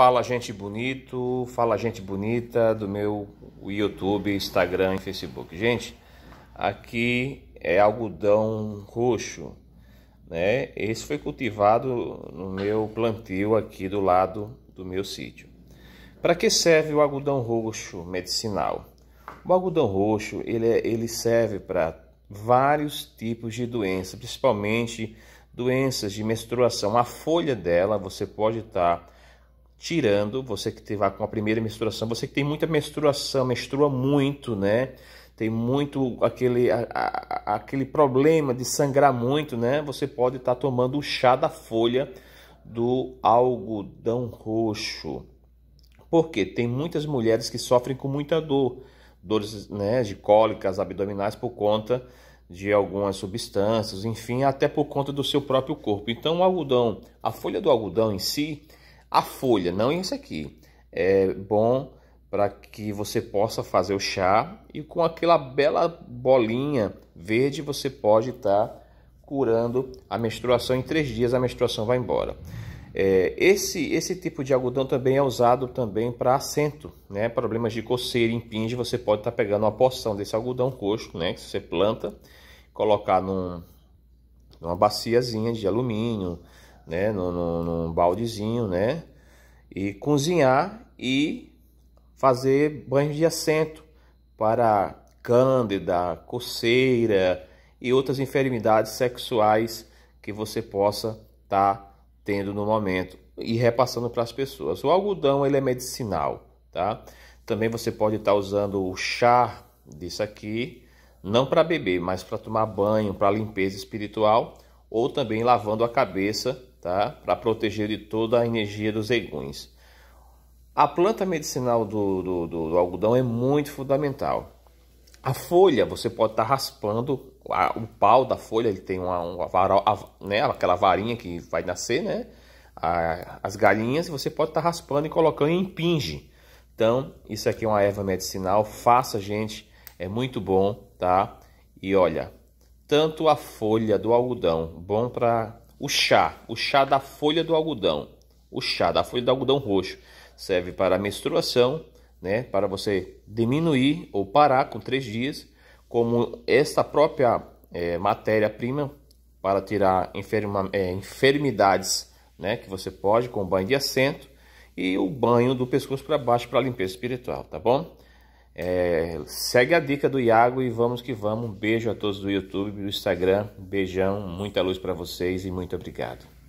Fala gente bonito, fala gente bonita do meu YouTube, Instagram e Facebook. Gente, aqui é algodão roxo, né? Esse foi cultivado no meu plantio aqui do lado do meu sítio. Para que serve o algodão roxo medicinal? O algodão roxo ele, é, ele serve para vários tipos de doenças, principalmente doenças de menstruação. A folha dela você pode estar tá tirando, você que vai com a primeira menstruação, você que tem muita menstruação, menstrua muito, né? Tem muito aquele, a, a, aquele problema de sangrar muito, né? Você pode estar tá tomando o chá da folha do algodão roxo. Porque tem muitas mulheres que sofrem com muita dor, dores né, de cólicas abdominais por conta de algumas substâncias, enfim, até por conta do seu próprio corpo. Então, o algodão, a folha do algodão em si, a folha, não isso aqui, é bom para que você possa fazer o chá e com aquela bela bolinha verde você pode estar tá curando a menstruação. Em três dias a menstruação vai embora. É, esse, esse tipo de algodão também é usado também para assento, né? Problemas de coceira, impinge, você pode estar tá pegando uma porção desse algodão roxo, né? Que você planta colocar num, numa baciazinha de alumínio, né, num, num, num baldezinho, né, e cozinhar e fazer banho de assento para cândida, coceira e outras enfermidades sexuais que você possa estar tá tendo no momento e repassando para as pessoas. O algodão ele é medicinal, tá? Também você pode estar tá usando o chá disso aqui não para beber, mas para tomar banho, para limpeza espiritual, ou também lavando a cabeça, tá? Para proteger de toda a energia dos eguns. A planta medicinal do, do, do, do algodão é muito fundamental. A folha, você pode estar tá raspando a, o pau da folha, ele tem uma, uma a, né, aquela varinha que vai nascer, né? A, as galinhas, você pode estar tá raspando e colocando em pinge. Então, isso aqui é uma erva medicinal, faça, gente é muito bom, tá? E olha, tanto a folha do algodão, bom para o chá, o chá da folha do algodão, o chá da folha do algodão roxo, serve para menstruação, né? Para você diminuir ou parar com três dias, como esta própria é, matéria-prima para tirar enferma, é, enfermidades, né? Que você pode com banho de assento e o banho do pescoço para baixo para limpeza espiritual, tá bom? É, segue a dica do Iago e vamos que vamos. Um beijo a todos do YouTube do Instagram. Beijão, muita luz para vocês e muito obrigado.